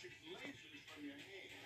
shoot lasers from your hand.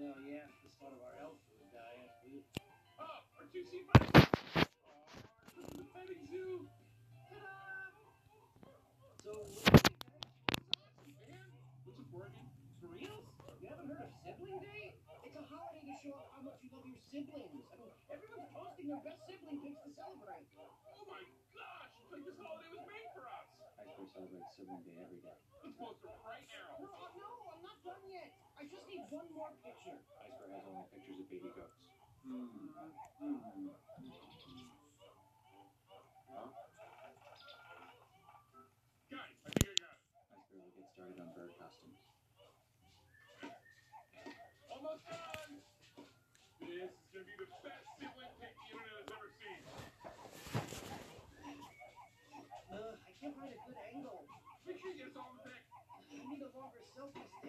Oh yeah, the start of our elf food diet. Oh, our two seat bike. Oh, this is the petting zoo. Ta-da! So, what do you think, guys? Man, what's it for again? For reals? You haven't heard of Sibling Day? It's a holiday to show off how much you love your siblings. I mean, everyone's posting their best sibling pics to celebrate. Oh my gosh, it's like this holiday was made for us. Ice Bear celebrate sibling day every day. Let's post a right No, arrow. uh, no, I'm not done yet. I just need one more picture. Ice Bear has only pictures of baby goats. Guys, I think I got it. Ice Bear will get started on bird costumes. Almost done. This is gonna be the best sibling pic the internet has ever seen. Uh, I can't find a good angle. Make sure you get us all in the pic. I need a longer selfie